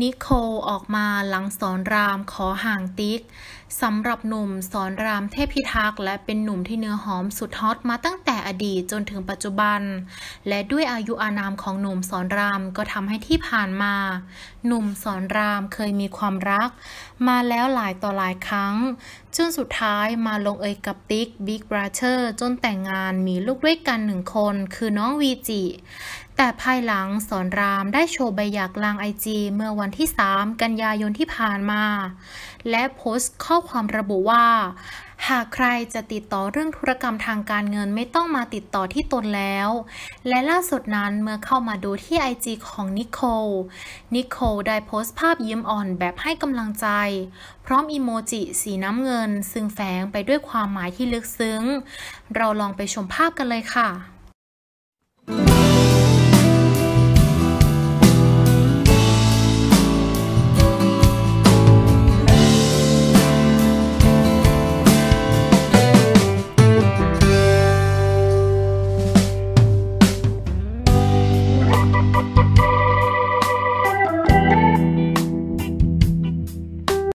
นิโคลออกมาหลังสอนรามขอห่างติ๊กสำหรับหนุ่มสอนรามเทพพิทักษ์และเป็นหนุ่มที่เนื้อหอมสุดฮอตมาตั้งแต่อดีตจนถึงปัจจุบัน และด้วยอายุอานามของหนุ่มสอนรามก็ทำให้ที่ผ่านมา หนุ่มสอนรามเคยมีความรัก มาแล้วหลายต่อหลายครั้ง จนสุดท้ายมาลงเอยกับติ๊กบิ๊กบราเธอร์จนแต่งงานมีลูกด้วยกันหนึ่งคนคือน้องวีจิแต่ภายหลังสอนรามได้โชว์ใบหย่ากลางไอจีเมื่อวันที่ 3 กันยายนที่ผ่านมา และโพสต์ข้อความระบุว่า หากใครจะติดต่อเรื่องธุรกรรมทางการเงินไม่ต้องมาติดต่อที่ตนแล้ว และล่าสุดนั้นเมื่อเข้ามาดูที่ไอจีของนิโคล นิโคลได้โพสต์ภาพยิ้มอ่อนแบบให้กำลังใจ พร้อมอีโมจิสีน้ำเงิน ซึ่งแฝงไปด้วยความหมายที่ลึกซึ้ง เราลองไปชมภาพกันเลยค่ะ